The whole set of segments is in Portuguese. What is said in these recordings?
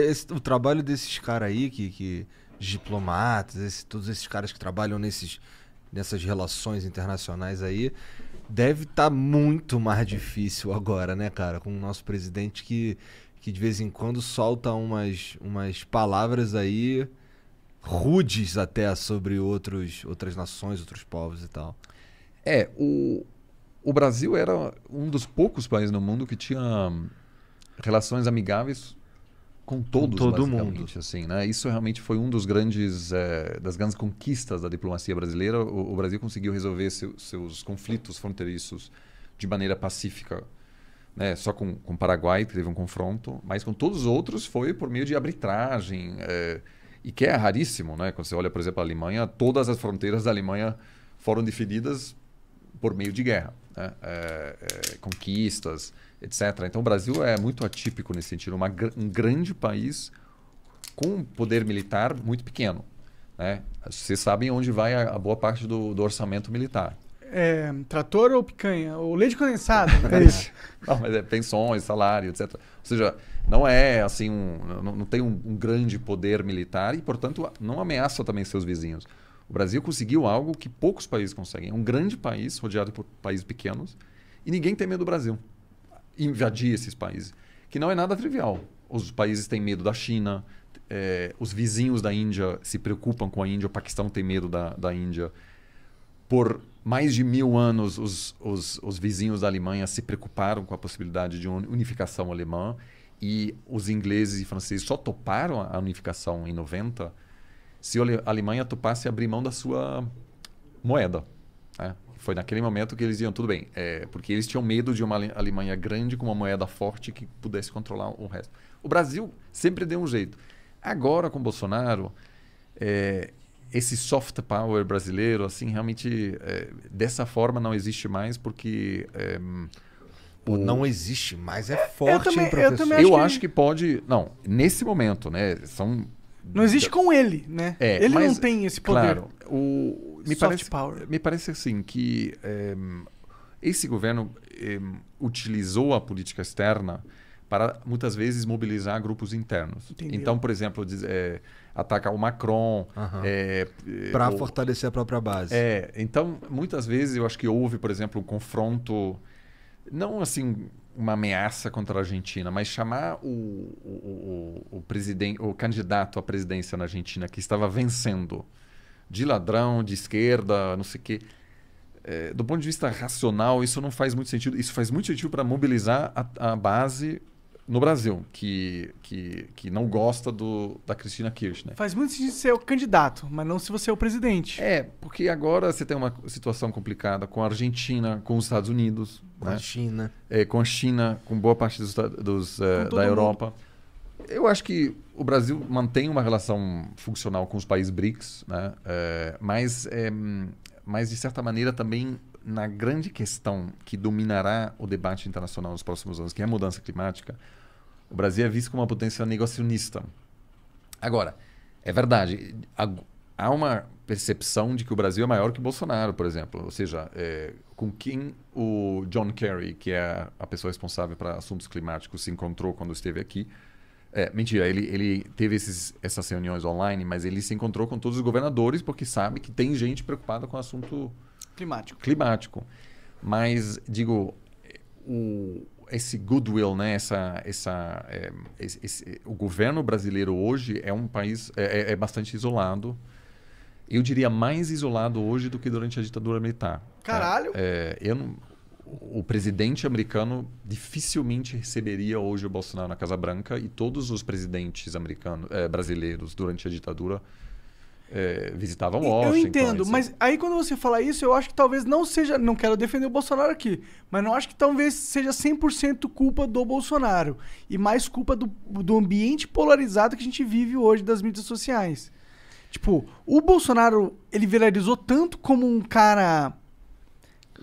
Esse, o trabalho desses caras aí, que, que diplomatas, esse, todos esses caras que trabalham nesses, nessas relações internacionais aí, deve estar tá muito mais difícil agora, né, cara? Com o nosso presidente que, que de vez em quando solta umas, umas palavras aí rudes até sobre outros, outras nações, outros povos e tal. É, o, o Brasil era um dos poucos países no mundo que tinha relações amigáveis com todos, com todo mundo. Assim, né? Isso realmente foi um dos grandes é, das grandes conquistas da diplomacia brasileira. O, o Brasil conseguiu resolver seu, seus conflitos fronteiriços de maneira pacífica. Né? Só com o Paraguai teve um confronto, mas com todos os outros foi por meio de arbitragem. É, e que é raríssimo, né? Quando você olha, por exemplo, a Alemanha, todas as fronteiras da Alemanha foram definidas por meio de guerra, né? é, conquistas, etc. Então o Brasil é muito atípico nesse sentido, uma, um grande país com um poder militar muito pequeno. Né? Vocês sabem onde vai a, a boa parte do, do, orçamento militar. É, trator ou picanha? Ou leite condensado? É isso. não, mas é pensões, salário, etc. Ou seja, não é assim, um, não, não tem um, um grande poder militar e, portanto, não ameaça também seus vizinhos. O Brasil conseguiu algo que poucos países conseguem. É um grande país, rodeado por países pequenos, e ninguém tem medo do Brasil invadir esses países, que não é nada trivial. Os países têm medo da China, é, os vizinhos da Índia se preocupam com a Índia, o Paquistão tem medo da, da Índia. Por mais de mil anos, os, os, os vizinhos da Alemanha se preocuparam com a possibilidade de unificação alemã e os ingleses e franceses só toparam a unificação em 90 se a Alemanha topasse abrir mão da sua moeda. Né? Foi naquele momento que eles iam, tudo bem, é, porque eles tinham medo de uma Alemanha grande com uma moeda forte que pudesse controlar o resto. O Brasil sempre deu um jeito. Agora, com Bolsonaro, é, esse soft power brasileiro, assim, realmente, é, dessa forma não existe mais, porque... É, o... Não existe mais, é forte, eu também, hein, professor? Eu, eu acho, que... que pode... Não, nesse momento, né, são não existe com ele, né? É, ele mas, não tem esse poder. Claro, o, me, parece, power. me parece assim que é, esse governo é, utilizou a política externa para muitas vezes mobilizar grupos internos. Entendi. Então, por exemplo, diz, é, atacar o Macron. Uhum. para fortalecer a própria base. É, então, muitas vezes eu acho que houve, por exemplo, um confronto, não assim uma ameaça contra a Argentina, mas chamar o, o, o, o, presidente, o candidato à presidência na Argentina que estava vencendo de ladrão, de esquerda, não sei o quê. É, do ponto de vista racional, isso não faz muito sentido. Isso faz muito sentido para mobilizar a, a, base no Brasil, que, que, que não gosta do, da Cristina Kirchner. Faz muito sentido ser o candidato, mas não se você é o presidente. É, porque agora você tem uma situação complicada com a Argentina, com os Estados Unidos. Com né? a China. É, com a China, com boa parte dos, dos, uh, da Europa. Mundo. Eu acho que o Brasil mantém uma relação funcional com os países BRICS, né? É, mas, é, mas, de certa maneira, também na grande questão que dominará o debate internacional nos próximos anos, que é a mudança climática, o Brasil é visto como uma potência negacionista. Agora, é verdade, há uma percepção de que o Brasil é maior que Bolsonaro, por exemplo. Ou seja, é, com quem o John Kerry, que é a pessoa responsável para assuntos climáticos, se encontrou quando esteve aqui. É, mentira, ele, ele teve esses, essas reuniões online, mas ele se encontrou com todos os governadores porque sabe que tem gente preocupada com o assunto climático. climático. Mas, digo, o, esse goodwill, né? essa, essa, é, esse, esse, o governo brasileiro hoje é um país é, é, é bastante isolado eu diria mais isolado hoje do que durante a ditadura militar. Caralho! É, eu não, o presidente americano dificilmente receberia hoje o Bolsonaro na Casa Branca e todos os presidentes americanos, é, brasileiros durante a ditadura é, visitavam Washington. Eu entendo, mas aí quando você fala isso, eu acho que talvez não seja. Não quero defender o Bolsonaro aqui, mas não acho que talvez seja 100% culpa do Bolsonaro e mais culpa do, do ambiente polarizado que a gente vive hoje das mídias sociais. Tipo, o Bolsonaro, ele viralizou tanto como um cara.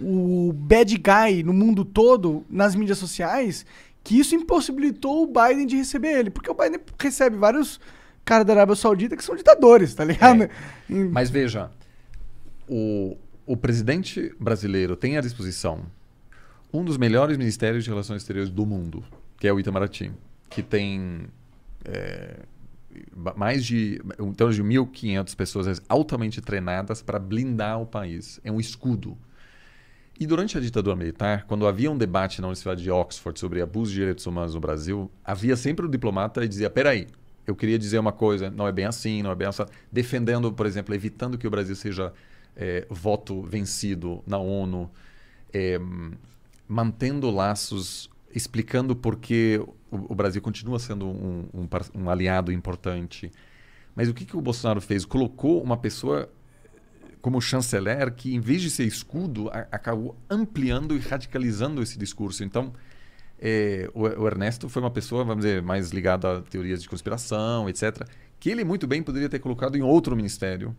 O bad guy no mundo todo, nas mídias sociais, que isso impossibilitou o Biden de receber ele. Porque o Biden recebe vários caras da Arábia Saudita que são ditadores, tá ligado? É. Mas veja, o, o presidente brasileiro tem à disposição um dos melhores ministérios de relações exteriores do mundo, que é o Itamaraty, que tem é, mais de torno de 1.500 pessoas altamente treinadas para blindar o país. É um escudo. E durante a ditadura militar, quando havia um debate na Universidade de Oxford sobre abuso de direitos humanos no Brasil, havia sempre um diplomata que dizia: peraí, eu queria dizer uma coisa, não é bem assim, não é bem assim. Defendendo, por exemplo, evitando que o Brasil seja é, voto vencido na ONU, é, mantendo laços, explicando por que o, o Brasil continua sendo um, um, um, aliado importante. Mas o que, que o Bolsonaro fez? Colocou uma pessoa como chanceler que, em vez de ser escudo, a, acabou ampliando e radicalizando esse discurso. Então, é, o, o, Ernesto foi uma pessoa, vamos dizer, mais ligada a teorias de conspiração, etc., que ele muito bem poderia ter colocado em outro ministério,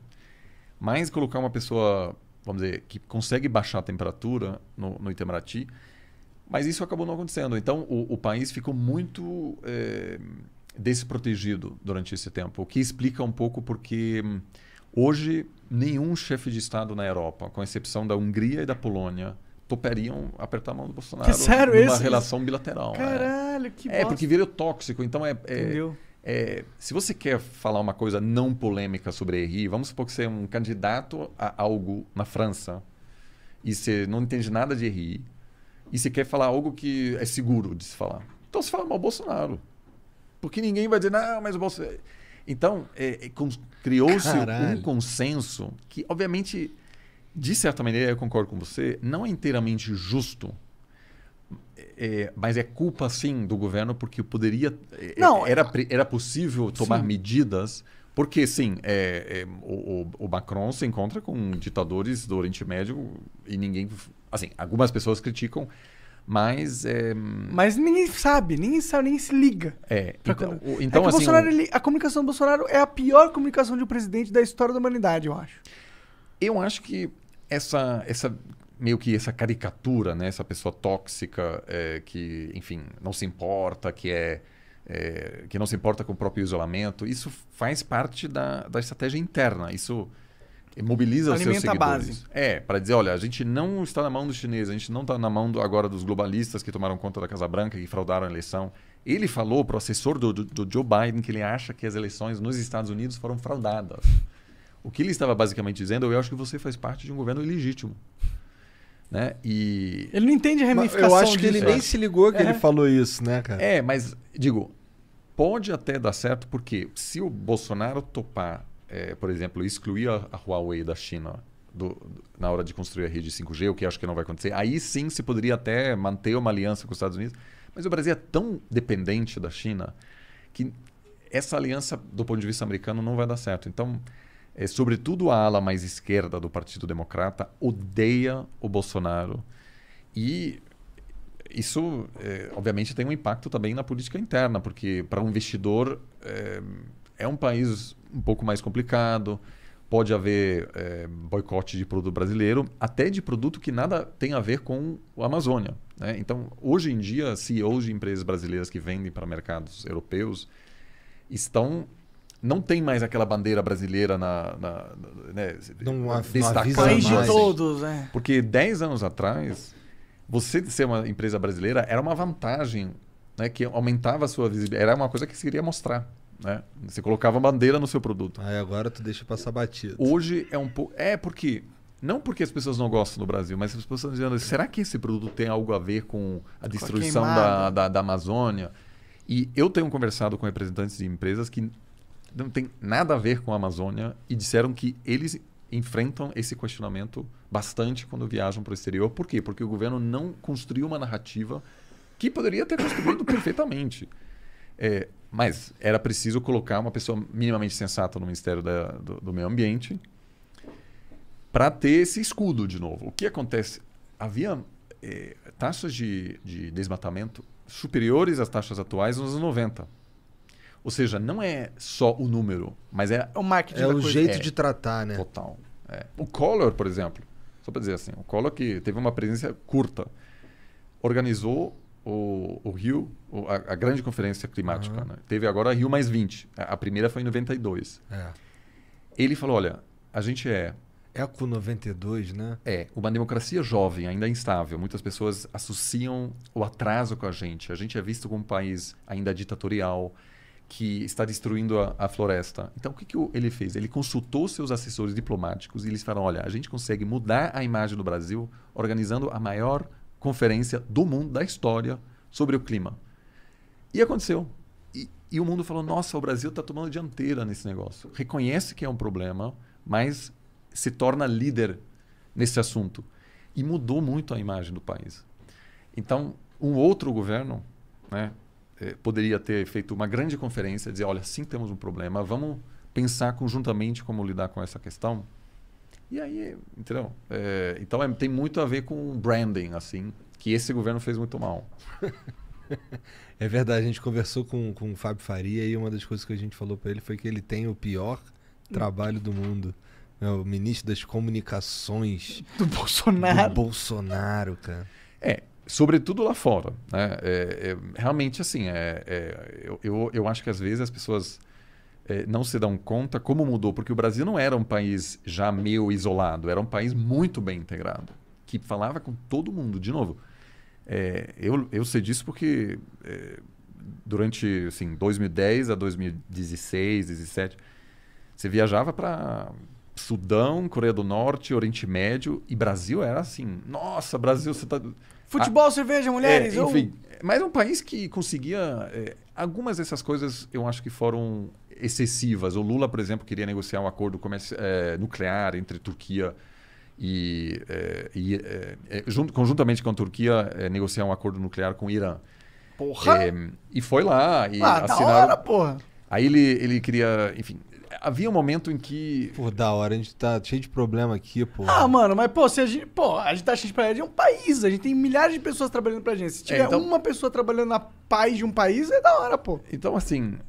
mas colocar uma pessoa, vamos dizer, que consegue baixar a temperatura no, no Itamaraty, mas isso acabou não acontecendo. Então, o, o país ficou muito é, desprotegido durante esse tempo, o que explica um pouco porque hum, hoje nenhum chefe de Estado na Europa, com exceção da Hungria e da Polônia, toperiam apertar a mão do Bolsonaro que sério, numa esse? relação bilateral. Né? Caralho, é. que É, porque vira tóxico. Então, é, é, é, se você quer falar uma coisa não polêmica sobre RI, vamos supor que você é um candidato a algo na França e você não entende nada de RI e você quer falar algo que é seguro de se falar. Então, você fala mal Bolsonaro. Porque ninguém vai dizer, não, mas o Bolsonaro... Então, é, é, criou-se um consenso que, obviamente, de certa maneira, eu concordo com você, não é inteiramente justo, é, mas é culpa, sim, do governo, porque poderia. É, não, era, era possível tomar sim. medidas. Porque, sim, é, é, o, o, Macron se encontra com ditadores do Oriente Médio e ninguém. Assim, algumas pessoas criticam, mas. É... Mas ninguém sabe, ninguém sabe, ninguém se liga. É. Então, o, então é assim. Bolsonaro, ele, a comunicação do Bolsonaro é a pior comunicação de um presidente da história da humanidade, eu acho. Eu acho que essa, essa meio que essa caricatura, né? Essa pessoa tóxica é, que, enfim, não se importa, que é, é, que não se importa com o próprio isolamento, isso faz parte da, da estratégia interna. Isso mobiliza Alimenta os seus seguidores. A base. É, para dizer, olha, a gente não está na mão dos chineses, a gente não está na mão do, agora dos globalistas que tomaram conta da Casa Branca, que fraudaram a eleição. Ele falou para o assessor do, do, do, Joe Biden que ele acha que as eleições nos Estados Unidos foram fraudadas. O que ele estava basicamente dizendo, eu acho que você faz parte de um governo ilegítimo. Né? E... Ele não entende a ramificação Eu acho que disso, ele nem se ligou que é. ele falou isso, né, cara? É, mas, digo, pode até dar certo, porque se o Bolsonaro topar é, por exemplo, excluir a, a Huawei da China do, do, na hora de construir a rede 5G, o que acho que não vai acontecer, aí sim se poderia até manter uma aliança com os Estados Unidos. Mas o Brasil é tão dependente da China que essa aliança, do ponto de vista americano, não vai dar certo. Então, é, sobretudo a ala mais esquerda do Partido Democrata odeia o Bolsonaro. E isso, é, obviamente, tem um impacto também na política interna, porque para um investidor é, é um país um pouco mais complicado. Pode haver é, boicote de produto brasileiro, até de produto que nada tem a ver com a Amazônia. Né? Então, hoje em dia, CEOs de empresas brasileiras que vendem para mercados europeus estão não tem mais aquela bandeira brasileira na, na, né, não, país de todos, é. Porque 10 anos atrás, você ser uma empresa brasileira era uma vantagem né, que aumentava a sua visibilidade. Era uma coisa que se queria mostrar. Né? Você colocava bandeira no seu produto. Aí agora tu deixa passar batido. Hoje é um pouco. É porque. Não porque as pessoas não gostam do Brasil, mas as pessoas estão dizendo: será que esse produto tem algo a ver com a destruição da, da, da Amazônia? E eu tenho conversado com representantes de empresas que não tem nada a ver com a Amazônia e disseram que eles enfrentam esse questionamento bastante quando viajam para o exterior. Por quê? Porque o governo não construiu uma narrativa que poderia ter construído perfeitamente. É, mas era preciso colocar uma pessoa minimamente sensata no Ministério da, do, do, Meio Ambiente para ter esse escudo de novo. O que acontece? Havia é, taxas de, de desmatamento superiores às taxas atuais nos anos 90. Ou seja, não é só o número, mas é, o marketing é o coisa. jeito é, de tratar, né? Total. É. O Collor, por exemplo, só para dizer assim, o Collor que teve uma presença curta, organizou o, o Rio, a, a, grande conferência climática, uhum. né? teve agora a Rio mais 20. A, a primeira foi em 92. É. Ele falou: olha, a gente é. Eco 92, né? É, uma democracia jovem, ainda instável. Muitas pessoas associam o atraso com a gente. A gente é visto como um país ainda ditatorial, que está destruindo a, a floresta. Então, o que, que ele fez? Ele consultou seus assessores diplomáticos e eles falaram: olha, a gente consegue mudar a imagem do Brasil organizando a maior conferência do mundo, da história, sobre o clima. E aconteceu. E, e o mundo falou: nossa, o Brasil está tomando dianteira nesse negócio. Reconhece que é um problema, mas se torna líder nesse assunto. E mudou muito a imagem do país. Então, um outro governo né, eh, poderia ter feito uma grande conferência, dizer: olha, sim, temos um problema, vamos pensar conjuntamente como lidar com essa questão. E aí, entendeu? Eh, então, é- tem muito a ver com branding, assim, que esse governo fez muito mal. É verdade, a gente conversou com, com o Fábio Faria e uma das coisas que a gente falou pra ele foi que ele tem o pior trabalho do mundo. É o ministro das comunicações Do Bolsonaro. do Bolsonaro, cara. É, sobretudo lá fora. Né? É, é, realmente, assim, é, é, eu, eu, eu acho que às vezes as pessoas é, não se dão conta como mudou, porque o Brasil não era um país já meio isolado, era um país muito bem integrado, que falava com todo mundo. De novo, é, eu, eu sei disso porque é, durante assim, 2010 a 2016, 2017, você viajava para Sudão, Coreia do Norte, Oriente Médio e Brasil era assim, nossa, Brasil, você tá Futebol, cerveja, mulheres. é, eu- enfim, mas é um país que conseguia. é, algumas dessas coisas eu acho que foram excessivas. O Lula, por exemplo, queria negociar um acordo é, nuclear entre Turquia e. é, e, é, é, junto- conjuntamente com a Turquia, é, negociar um acordo nuclear com o Irã. Porra. É, e foi lá e ah, da assinaram. hora, porra. Aí ele, ele queria. Enfim, havia um momento em que. Pô, da hora, a gente tá cheio de problema aqui, pô. Ah, mano, mas pô, se a gente. Pô, a gente tá cheio de pra gente, é um país. A gente tem milhares de pessoas trabalhando pra gente. Se tiver então- uma pessoa trabalhando na paz de um país, é da hora, pô. Então, assim,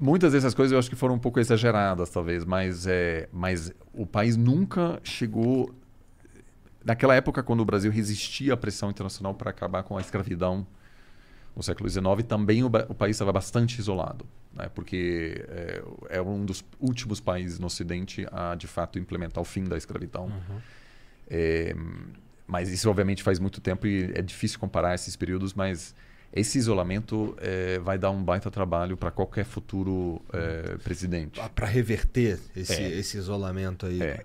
muitas dessas coisas eu acho que foram um pouco exageradas, talvez, mas, é, mas o país nunca chegou. Naquela época, quando o Brasil resistia à pressão internacional para acabar com a escravidão no século XIX, também o, o país estava bastante isolado, né? porque é, é um dos últimos países no Ocidente a, de fato, implementar o fim da escravidão. É, mas isso, obviamente, faz muito tempo e é difícil comparar esses períodos, mas esse isolamento é, vai dar um baita trabalho para qualquer futuro é, presidente. Pra reverter esse, É. esse isolamento aí. É.